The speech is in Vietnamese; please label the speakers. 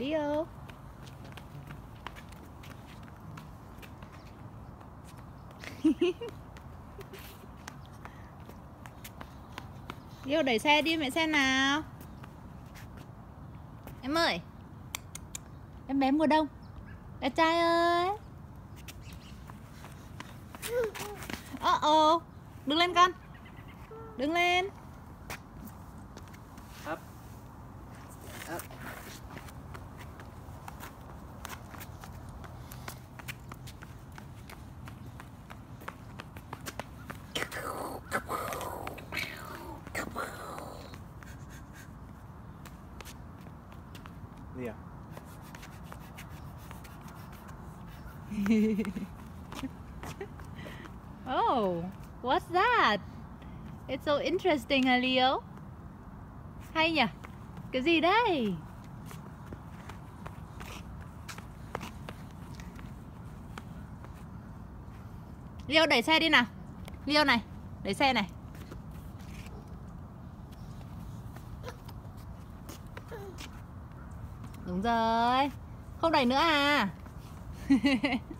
Speaker 1: Leo Leo đẩy xe đi mẹ xem nào. Em ơi Em bé mùa đông. Đẹp trai ơi. Ờ uh oh. Đứng lên con. Đứng lên
Speaker 2: À? Leo.
Speaker 1: Oh, what's that? It's so interesting, hả Leo? Hay nhỉ? Cái gì đây? Leo đẩy xe đi nào. Leo này, đẩy xe này. Đúng rồi. Không đẩy nữa à?